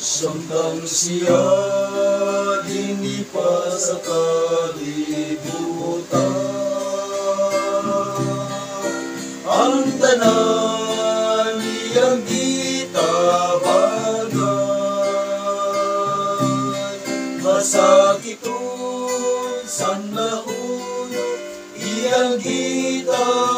Nang siya dinipa sa kalibutan. Ang tanan niyang gitabagan Masakitun sa nahon iyang gitambalan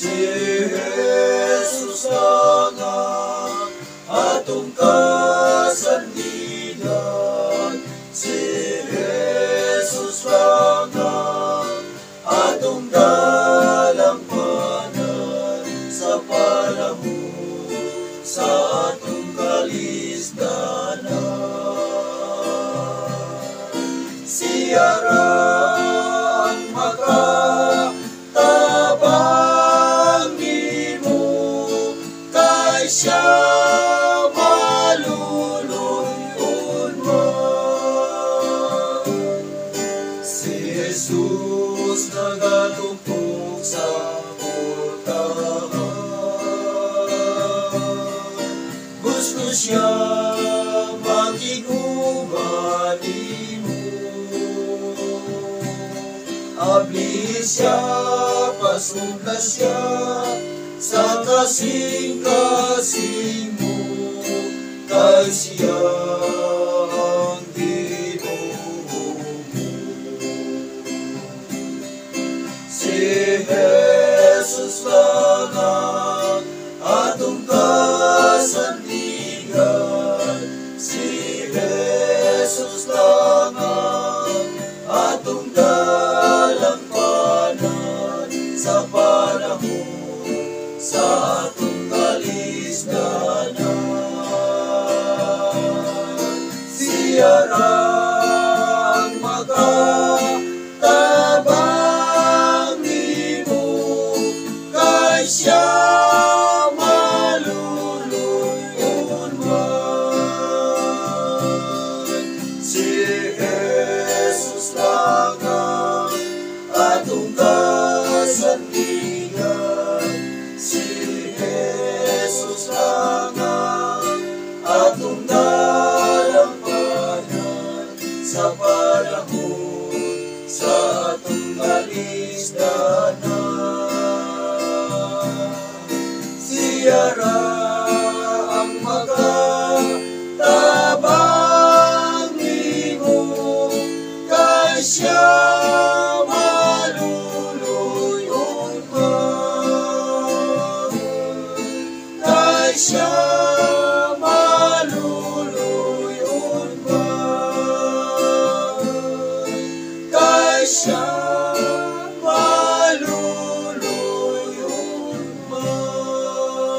Si Jesus nga atong kasandigan nagatupok sa pultahan Gusto siya makigubali mo. Abli siya, pasunda siya Sa kasing-kasing mo. Kay siya kalisdanan Siya ra ang makatabang nimo kay siya panahon sa atong kalisdanan Siya ra ang makatabang nimo kay siya maluluyon kay siya kay siya maluluyon man